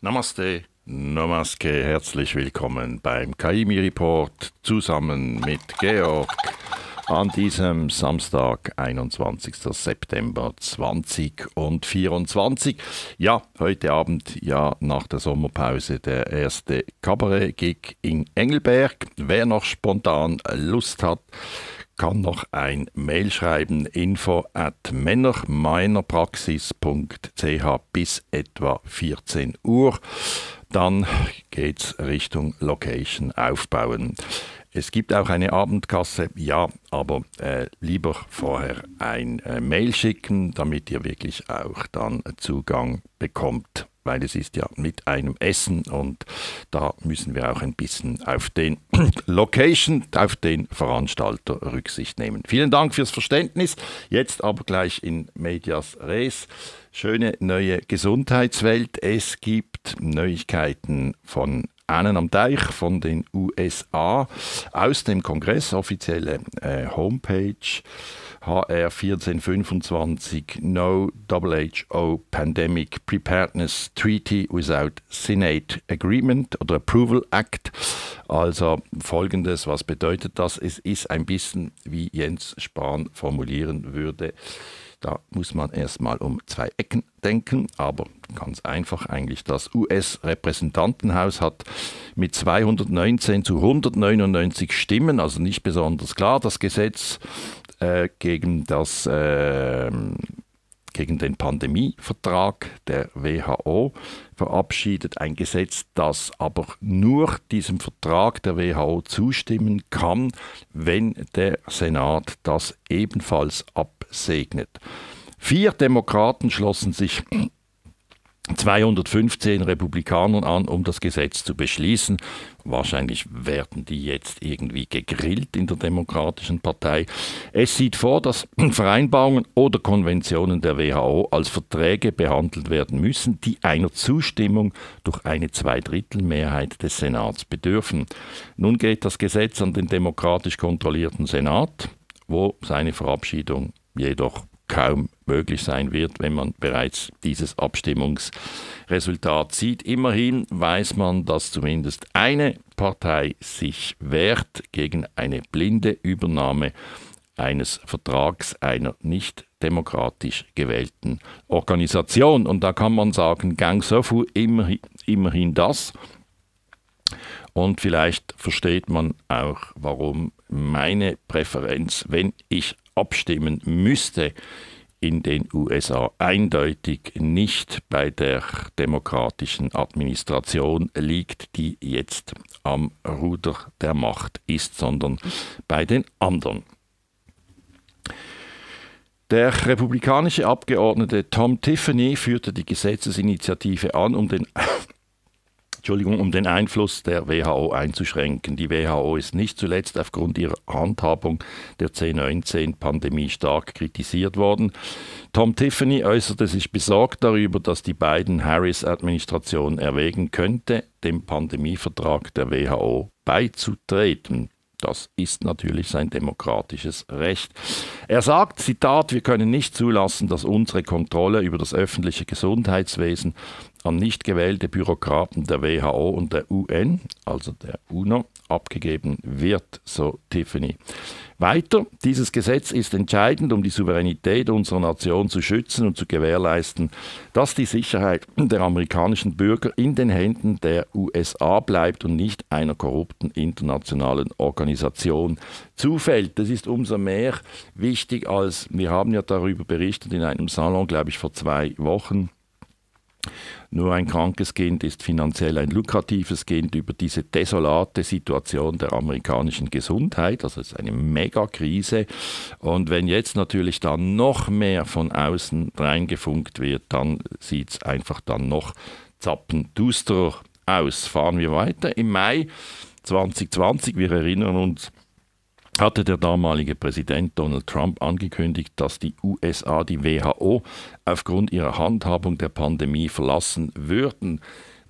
Namaste, Namaste, herzlich willkommen beim Kaimi Report zusammen mit Georg an diesem Samstag, 21. September 2024. Ja, heute Abend, ja, nach der Sommerpause der erste Kabarett-Gig in Engelberg. Wer noch spontan Lust hat, kann noch ein Mail schreiben, info at männermeinerpraxis.ch bis etwa 14 Uhr. Dann geht's Richtung Location aufbauen. Es gibt auch eine Abendkasse, ja, aber äh, lieber vorher ein äh, Mail schicken, damit ihr wirklich auch dann Zugang bekommt weil es ist ja mit einem Essen und da müssen wir auch ein bisschen auf den Location, auf den Veranstalter Rücksicht nehmen. Vielen Dank fürs Verständnis. Jetzt aber gleich in Medias Res. Schöne neue Gesundheitswelt. Es gibt Neuigkeiten von einen am Teich von den USA aus dem Kongress, offizielle äh, Homepage. HR 1425 No WHO Pandemic Preparedness Treaty without Senate Agreement oder Approval Act. Also folgendes, was bedeutet das? Es ist ein bisschen, wie Jens Spahn formulieren würde, da muss man erstmal um zwei Ecken denken, aber ganz einfach eigentlich. Das US-Repräsentantenhaus hat mit 219 zu 199 Stimmen, also nicht besonders klar, das Gesetz äh, gegen das äh, gegen den Pandemievertrag der WHO verabschiedet, ein Gesetz, das aber nur diesem Vertrag der WHO zustimmen kann, wenn der Senat das ebenfalls absegnet. Vier Demokraten schlossen sich 215 Republikanern an, um das Gesetz zu beschließen. Wahrscheinlich werden die jetzt irgendwie gegrillt in der Demokratischen Partei. Es sieht vor, dass Vereinbarungen oder Konventionen der WHO als Verträge behandelt werden müssen, die einer Zustimmung durch eine Zweidrittelmehrheit des Senats bedürfen. Nun geht das Gesetz an den demokratisch kontrollierten Senat, wo seine Verabschiedung jedoch kaum möglich sein wird, wenn man bereits dieses Abstimmungsresultat sieht. Immerhin weiß man, dass zumindest eine Partei sich wehrt gegen eine blinde Übernahme eines Vertrags einer nicht demokratisch gewählten Organisation. Und da kann man sagen, Gang Sofu immerhin, immerhin das. Und vielleicht versteht man auch, warum meine Präferenz, wenn ich abstimmen müsste in den USA eindeutig nicht bei der demokratischen Administration liegt, die jetzt am Ruder der Macht ist, sondern bei den anderen. Der republikanische Abgeordnete Tom Tiffany führte die Gesetzesinitiative an, um den Entschuldigung, um den Einfluss der WHO einzuschränken. Die WHO ist nicht zuletzt aufgrund ihrer Handhabung der C-19-Pandemie stark kritisiert worden. Tom Tiffany äußerte sich besorgt darüber, dass die beiden Harris-Administration erwägen könnte, dem Pandemievertrag der WHO beizutreten. Das ist natürlich sein demokratisches Recht. Er sagt, Zitat, wir können nicht zulassen, dass unsere Kontrolle über das öffentliche Gesundheitswesen an nicht gewählte Bürokraten der WHO und der UN, also der UNO, abgegeben wird, so Tiffany. Weiter, dieses Gesetz ist entscheidend, um die Souveränität unserer Nation zu schützen und zu gewährleisten, dass die Sicherheit der amerikanischen Bürger in den Händen der USA bleibt und nicht einer korrupten internationalen Organisation zufällt. Das ist umso mehr wichtig, als wir haben ja darüber berichtet in einem Salon, glaube ich, vor zwei Wochen nur ein krankes Kind ist finanziell ein lukratives Kind über diese desolate Situation der amerikanischen Gesundheit. Also es ist eine Megakrise. Und wenn jetzt natürlich dann noch mehr von außen reingefunkt wird, dann sieht es einfach dann noch zappendusterer aus. Fahren wir weiter. Im Mai 2020, wir erinnern uns, hatte der damalige Präsident Donald Trump angekündigt, dass die USA die WHO aufgrund ihrer Handhabung der Pandemie verlassen würden.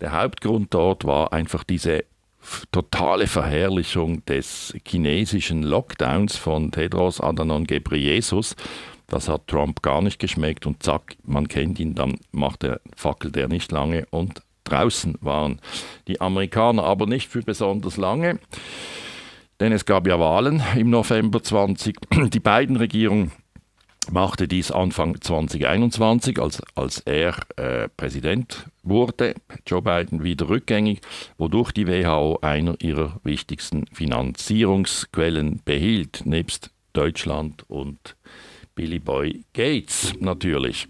Der Hauptgrund dort war einfach diese totale Verherrlichung des chinesischen Lockdowns von Tedros Adhanom Ghebreyesus. Das hat Trump gar nicht geschmeckt und zack, man kennt ihn, dann macht er, fackelt er nicht lange und draußen waren. Die Amerikaner aber nicht für besonders lange, denn es gab ja Wahlen im November 20. Die beiden Regierungen machte dies Anfang 2021, als, als er äh, Präsident wurde, Joe Biden wieder rückgängig, wodurch die WHO einer ihrer wichtigsten Finanzierungsquellen behielt, nebst Deutschland und Billy Boy Gates natürlich.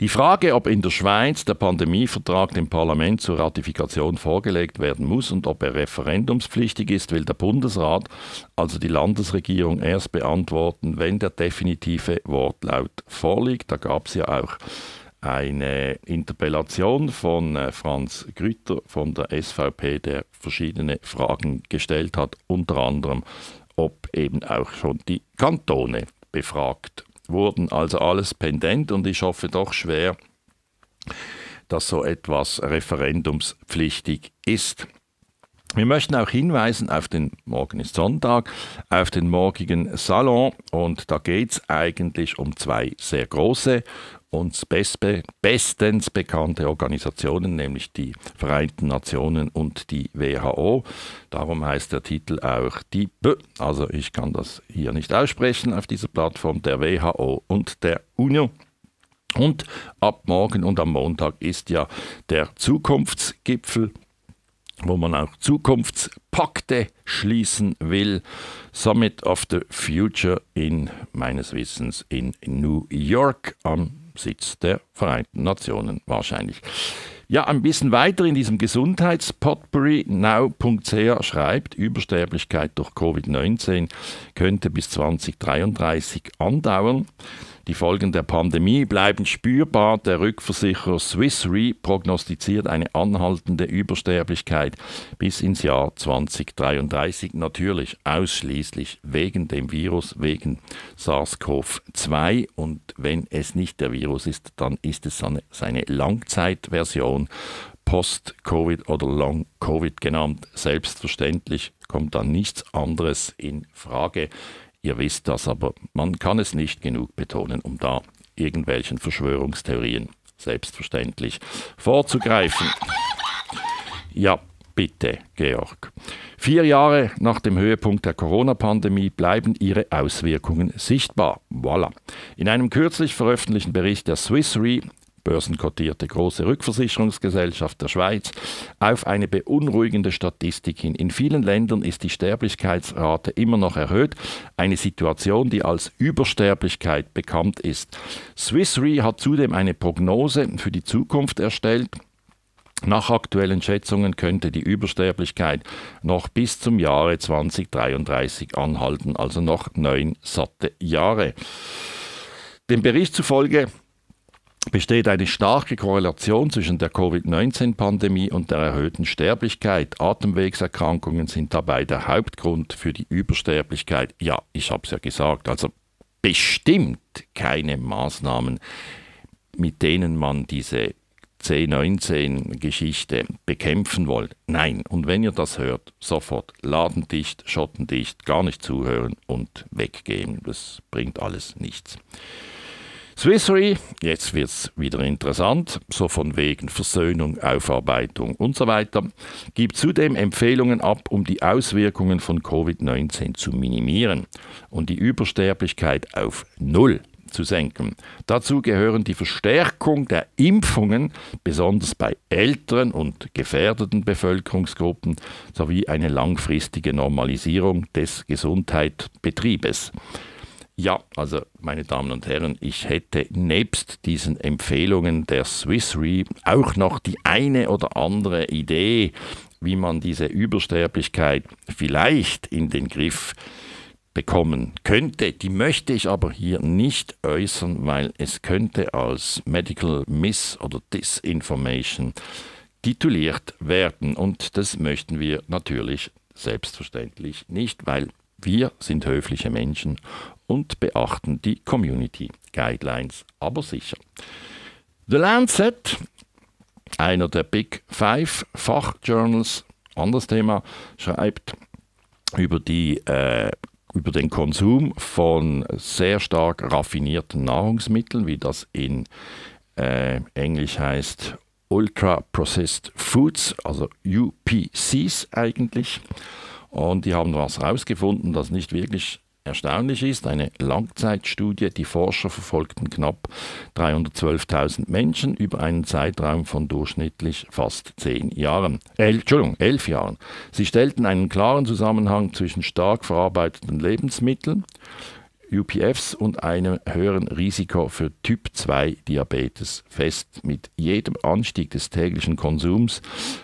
Die Frage, ob in der Schweiz der Pandemievertrag dem Parlament zur Ratifikation vorgelegt werden muss und ob er referendumspflichtig ist, will der Bundesrat, also die Landesregierung, erst beantworten, wenn der definitive Wortlaut vorliegt. Da gab es ja auch eine Interpellation von äh, Franz Grüter von der SVP, der verschiedene Fragen gestellt hat, unter anderem, ob eben auch schon die Kantone befragt wurden also alles pendent und ich hoffe doch schwer, dass so etwas referendumspflichtig ist. Wir möchten auch hinweisen auf den, morgen ist Sonntag, auf den morgigen Salon und da geht es eigentlich um zwei sehr große uns bestens bekannte Organisationen, nämlich die Vereinten Nationen und die WHO. Darum heißt der Titel auch die B, also ich kann das hier nicht aussprechen auf dieser Plattform, der WHO und der UNO. Und ab morgen und am Montag ist ja der Zukunftsgipfel wo man auch Zukunftspakte schließen will. Summit of the Future in meines Wissens in New York am Sitz der Vereinten Nationen wahrscheinlich. Ja, ein bisschen weiter in diesem Gesundheitspotpourri now.ch schreibt, Übersterblichkeit durch Covid-19 könnte bis 2033 andauern. Die Folgen der Pandemie bleiben spürbar. Der Rückversicherer Swiss Re prognostiziert eine anhaltende Übersterblichkeit bis ins Jahr 2033. Natürlich ausschließlich wegen dem Virus, wegen SARS-CoV-2. Und wenn es nicht der Virus ist, dann ist es seine Langzeitversion. Post-Covid oder Long-Covid genannt. Selbstverständlich kommt dann nichts anderes in Frage. Ihr wisst das, aber man kann es nicht genug betonen, um da irgendwelchen Verschwörungstheorien selbstverständlich vorzugreifen. Ja, bitte, Georg. Vier Jahre nach dem Höhepunkt der Corona-Pandemie bleiben ihre Auswirkungen sichtbar. Voilà. In einem kürzlich veröffentlichten Bericht der Swiss Re börsenkotierte große Rückversicherungsgesellschaft der Schweiz, auf eine beunruhigende Statistik hin. In vielen Ländern ist die Sterblichkeitsrate immer noch erhöht, eine Situation, die als Übersterblichkeit bekannt ist. Swiss Re hat zudem eine Prognose für die Zukunft erstellt. Nach aktuellen Schätzungen könnte die Übersterblichkeit noch bis zum Jahre 2033 anhalten, also noch neun satte Jahre. Dem Bericht zufolge besteht eine starke Korrelation zwischen der Covid-19-Pandemie und der erhöhten Sterblichkeit. Atemwegserkrankungen sind dabei der Hauptgrund für die Übersterblichkeit. Ja, ich habe es ja gesagt, also bestimmt keine Maßnahmen, mit denen man diese C19-Geschichte bekämpfen wollt. Nein, und wenn ihr das hört, sofort ladendicht, schottendicht, gar nicht zuhören und weggehen. Das bringt alles nichts. Swissre, jetzt wird es wieder interessant, so von wegen Versöhnung, Aufarbeitung und so weiter, gibt zudem Empfehlungen ab, um die Auswirkungen von Covid-19 zu minimieren und die Übersterblichkeit auf Null zu senken. Dazu gehören die Verstärkung der Impfungen, besonders bei älteren und gefährdeten Bevölkerungsgruppen, sowie eine langfristige Normalisierung des Gesundheitsbetriebes. Ja, also meine Damen und Herren, ich hätte nebst diesen Empfehlungen der Swiss Re auch noch die eine oder andere Idee, wie man diese Übersterblichkeit vielleicht in den Griff bekommen könnte. Die möchte ich aber hier nicht äußern, weil es könnte als Medical Miss oder Disinformation tituliert werden und das möchten wir natürlich selbstverständlich nicht, weil wir sind höfliche Menschen und beachten die Community Guidelines aber sicher. The Lancet, einer der Big Five Fachjournals, anderes Thema, schreibt über, die, äh, über den Konsum von sehr stark raffinierten Nahrungsmitteln, wie das in äh, Englisch heißt Ultra Processed Foods, also UPCs eigentlich. Und die haben was herausgefunden, das nicht wirklich erstaunlich ist. Eine Langzeitstudie, die Forscher verfolgten knapp 312.000 Menschen über einen Zeitraum von durchschnittlich fast zehn Jahren. Äh, Entschuldigung, elf Jahren. Sie stellten einen klaren Zusammenhang zwischen stark verarbeiteten Lebensmitteln, UPFs und einem höheren Risiko für Typ-2-Diabetes fest. Mit jedem Anstieg des täglichen Konsums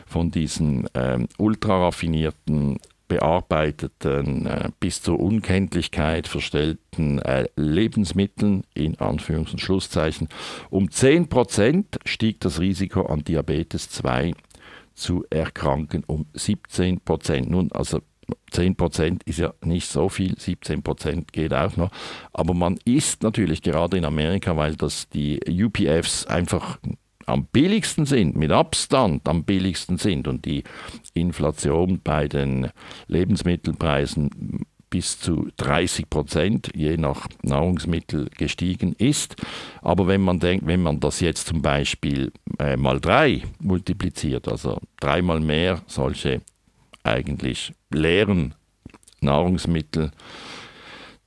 von diesen ähm, ultraraffinierten bearbeiteten, äh, bis zur Unkenntlichkeit verstellten äh, Lebensmitteln in Anführungs- und Schlusszeichen um 10% stieg das Risiko an Diabetes 2 zu erkranken um 17% Nun, also 10% ist ja nicht so viel, 17% geht auch noch. Aber man isst natürlich gerade in Amerika, weil das die UPFs einfach am billigsten sind, mit Abstand am billigsten sind und die Inflation bei den Lebensmittelpreisen bis zu 30 Prozent je nach Nahrungsmittel gestiegen ist. Aber wenn man denkt, wenn man das jetzt zum Beispiel äh, mal drei multipliziert, also dreimal mehr solche eigentlich leeren Nahrungsmittel,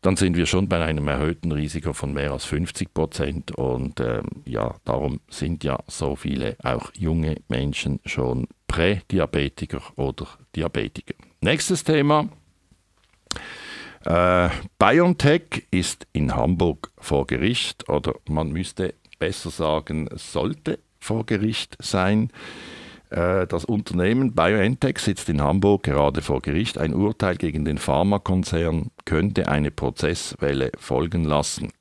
dann sind wir schon bei einem erhöhten Risiko von mehr als 50 Prozent. Und ähm, ja, darum sind ja so viele auch junge Menschen schon Prädiabetiker oder Diabetiker. Nächstes Thema. Äh, BioNTech ist in Hamburg vor Gericht oder man müsste besser sagen, sollte vor Gericht sein. Äh, das Unternehmen BioNTech sitzt in Hamburg gerade vor Gericht. Ein Urteil gegen den Pharmakonzern könnte eine Prozesswelle folgen lassen.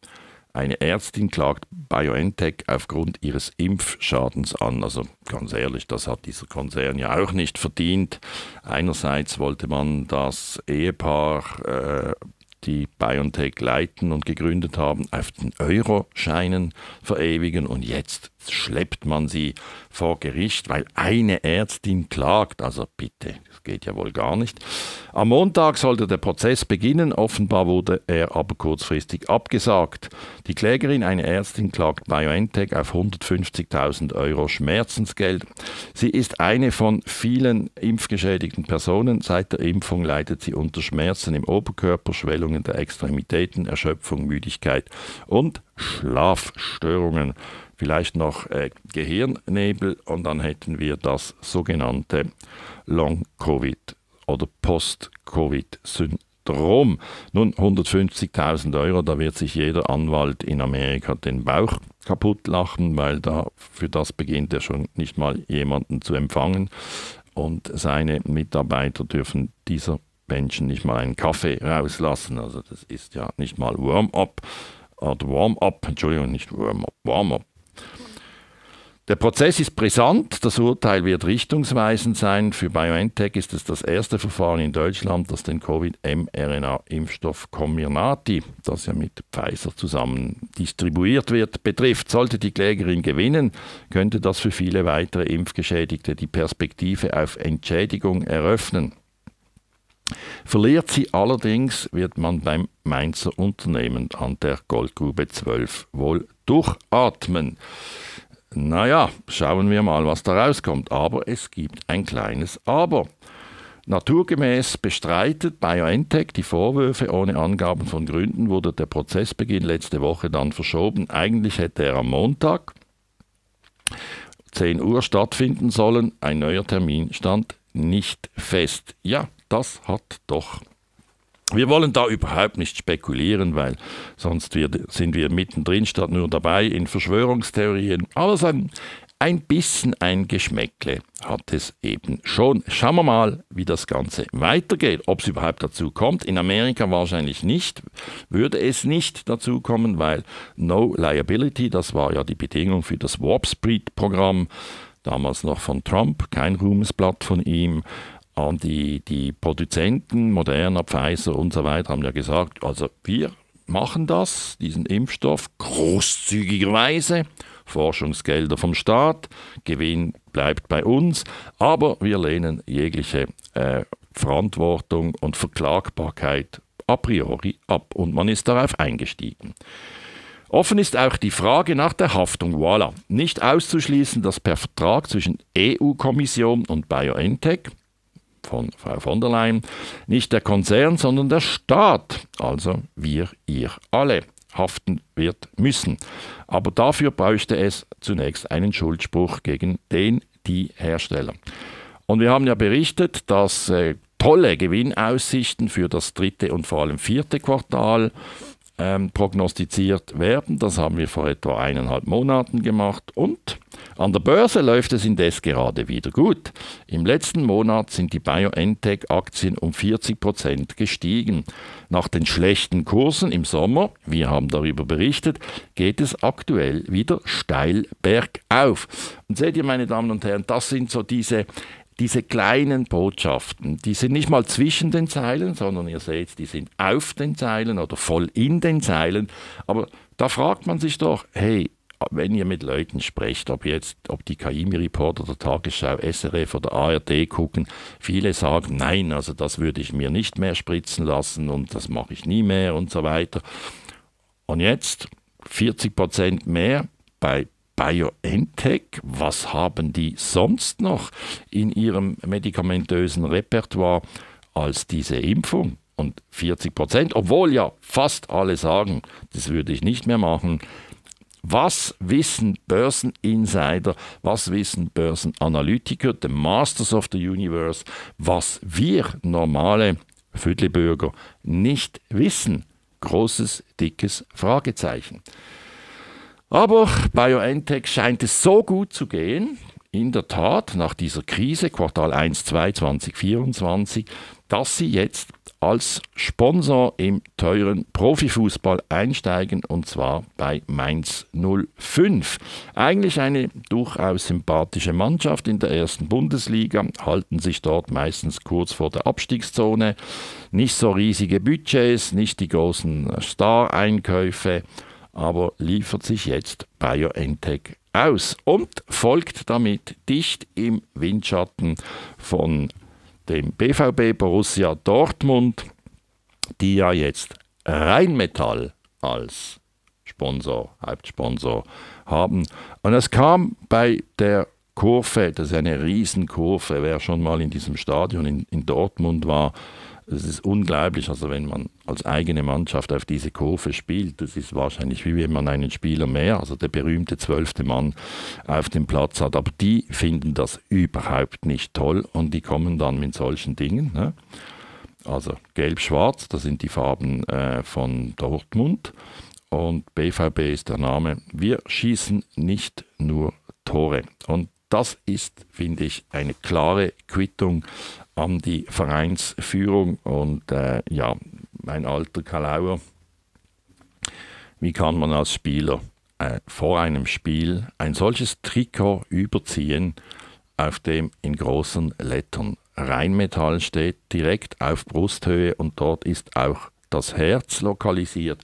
Eine Ärztin klagt BioNTech aufgrund ihres Impfschadens an. Also ganz ehrlich, das hat dieser Konzern ja auch nicht verdient. Einerseits wollte man das Ehepaar äh, die BioNTech leiten und gegründet haben, auf den Euro-Scheinen verewigen und jetzt schleppt man sie vor Gericht, weil eine Ärztin klagt. Also bitte, das geht ja wohl gar nicht. Am Montag sollte der Prozess beginnen, offenbar wurde er aber kurzfristig abgesagt. Die Klägerin, eine Ärztin, klagt BioNTech auf 150.000 Euro Schmerzensgeld. Sie ist eine von vielen impfgeschädigten Personen. Seit der Impfung leidet sie unter Schmerzen im Oberkörper, Schwellungen der Extremitäten, Erschöpfung, Müdigkeit und Schlafstörungen vielleicht noch äh, Gehirnnebel und dann hätten wir das sogenannte Long-Covid oder Post-Covid-Syndrom. Nun, 150.000 Euro, da wird sich jeder Anwalt in Amerika den Bauch kaputt lachen, weil da für das beginnt er schon nicht mal jemanden zu empfangen und seine Mitarbeiter dürfen dieser Menschen nicht mal einen Kaffee rauslassen. Also das ist ja nicht mal Warm-up Warm-up, Entschuldigung, nicht Warm-up, Warm-up. Der Prozess ist brisant, das Urteil wird richtungsweisend sein. Für BioNTech ist es das erste Verfahren in Deutschland, das den Covid-mRNA-Impfstoff Comirnaty, das ja mit Pfizer zusammen distribuiert wird, betrifft. Sollte die Klägerin gewinnen, könnte das für viele weitere Impfgeschädigte die Perspektive auf Entschädigung eröffnen. Verliert sie allerdings, wird man beim Mainzer Unternehmen an der Goldgrube 12 wohl durchatmen. Naja, schauen wir mal, was da rauskommt. Aber es gibt ein kleines Aber. Naturgemäß bestreitet BioNTech die Vorwürfe. Ohne Angaben von Gründen wurde der Prozessbeginn letzte Woche dann verschoben. Eigentlich hätte er am Montag 10 Uhr stattfinden sollen. Ein neuer Termin stand nicht fest. Ja, das hat doch wir wollen da überhaupt nicht spekulieren, weil sonst sind wir mittendrin statt nur dabei in Verschwörungstheorien. Aber so ein, ein bisschen ein Geschmäckle hat es eben schon. Schauen wir mal, wie das Ganze weitergeht, ob es überhaupt dazu kommt. In Amerika wahrscheinlich nicht, würde es nicht dazu kommen, weil No Liability, das war ja die Bedingung für das Warp Speed Programm, damals noch von Trump, kein Ruhmesblatt von ihm. Und die, die Produzenten, Moderna, Pfizer und so weiter, haben ja gesagt, also wir machen das, diesen Impfstoff, großzügigerweise, Forschungsgelder vom Staat, Gewinn bleibt bei uns, aber wir lehnen jegliche äh, Verantwortung und Verklagbarkeit a priori ab und man ist darauf eingestiegen. Offen ist auch die Frage nach der Haftung. Voilà. Nicht auszuschließen, dass per Vertrag zwischen EU-Kommission und BioNTech von Frau von der Leyen nicht der Konzern, sondern der Staat, also wir, ihr alle, haften wird müssen. Aber dafür bräuchte es zunächst einen Schuldspruch gegen den, die Hersteller. Und wir haben ja berichtet, dass äh, tolle Gewinnaussichten für das dritte und vor allem vierte Quartal ähm, prognostiziert werden. Das haben wir vor etwa eineinhalb Monaten gemacht und an der Börse läuft es indes gerade wieder gut. Im letzten Monat sind die BioNTech-Aktien um 40 Prozent gestiegen. Nach den schlechten Kursen im Sommer, wir haben darüber berichtet, geht es aktuell wieder steil bergauf. Und seht ihr, meine Damen und Herren, das sind so diese diese kleinen Botschaften, die sind nicht mal zwischen den Zeilen, sondern ihr seht, die sind auf den Zeilen oder voll in den Zeilen. Aber da fragt man sich doch, hey, wenn ihr mit Leuten sprecht, ob jetzt, ob die KI-Reporter der Tagesschau, SRF oder ARD gucken, viele sagen, nein, also das würde ich mir nicht mehr spritzen lassen und das mache ich nie mehr und so weiter. Und jetzt 40 Prozent mehr bei BioNTech, was haben die sonst noch in ihrem medikamentösen Repertoire als diese Impfung? Und 40 Prozent, obwohl ja fast alle sagen, das würde ich nicht mehr machen. Was wissen Börseninsider, was wissen Börsenanalytiker, the Masters of the Universe, was wir normale Viertelbürger nicht wissen? Großes, dickes Fragezeichen. Aber BioNTech scheint es so gut zu gehen, in der Tat, nach dieser Krise, Quartal 1, 2, 2024, dass sie jetzt als Sponsor im teuren Profifußball einsteigen und zwar bei Mainz 05. Eigentlich eine durchaus sympathische Mannschaft in der ersten Bundesliga, halten sich dort meistens kurz vor der Abstiegszone, nicht so riesige Budgets, nicht die großen Star-Einkäufe aber liefert sich jetzt BioNTech aus und folgt damit dicht im Windschatten von dem BVB Borussia Dortmund, die ja jetzt Rheinmetall als Sponsor, Hauptsponsor haben. Und es kam bei der Kurve, das ist eine Riesenkurve, wer schon mal in diesem Stadion in, in Dortmund war, das ist unglaublich, also wenn man als eigene Mannschaft auf diese Kurve spielt, das ist wahrscheinlich wie wenn man einen Spieler mehr, also der berühmte zwölfte Mann auf dem Platz hat. Aber die finden das überhaupt nicht toll und die kommen dann mit solchen Dingen. Ne? Also gelb-schwarz, das sind die Farben äh, von Dortmund und BVB ist der Name. Wir schießen nicht nur Tore. Und das ist, finde ich, eine klare Quittung an die Vereinsführung. Und äh, ja, mein alter Kalauer, wie kann man als Spieler äh, vor einem Spiel ein solches Trikot überziehen, auf dem in großen Lettern Rheinmetall steht, direkt auf Brusthöhe und dort ist auch das Herz lokalisiert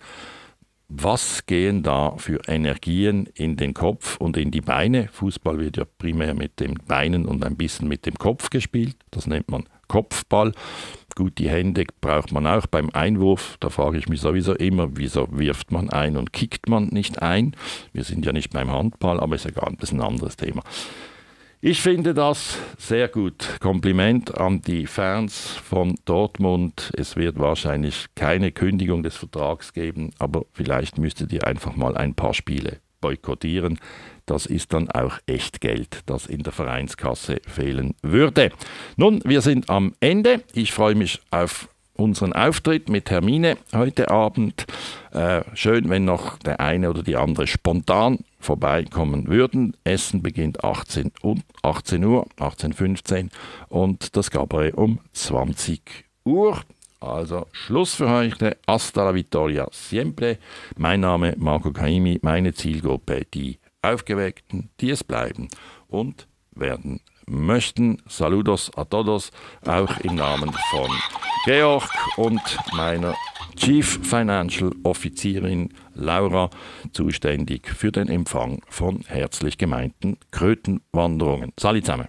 was gehen da für Energien in den Kopf und in die Beine? Fußball wird ja primär mit den Beinen und ein bisschen mit dem Kopf gespielt. Das nennt man Kopfball. Gut, die Hände braucht man auch beim Einwurf. Da frage ich mich sowieso immer, wieso wirft man ein und kickt man nicht ein? Wir sind ja nicht beim Handball, aber ist egal, das ist ein anderes Thema. Ich finde das sehr gut. Kompliment an die Fans von Dortmund. Es wird wahrscheinlich keine Kündigung des Vertrags geben, aber vielleicht müsstet ihr einfach mal ein paar Spiele boykottieren. Das ist dann auch echt Geld, das in der Vereinskasse fehlen würde. Nun, wir sind am Ende. Ich freue mich auf unseren Auftritt mit Termine heute Abend. Äh, schön, wenn noch der eine oder die andere spontan vorbeikommen würden. Essen beginnt 18, 18 Uhr, 18.15 Uhr und das Cabaret um 20 Uhr. Also Schluss für heute. Hasta la Vittoria siempre. Mein Name Marco Caimi, meine Zielgruppe, die Aufgeweckten, die es bleiben und werden möchten. Saludos a todos, auch im Namen von Georg und meiner Chief Financial Offizierin Laura, zuständig für den Empfang von herzlich gemeinten Krötenwanderungen. Salut zusammen.